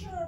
sure?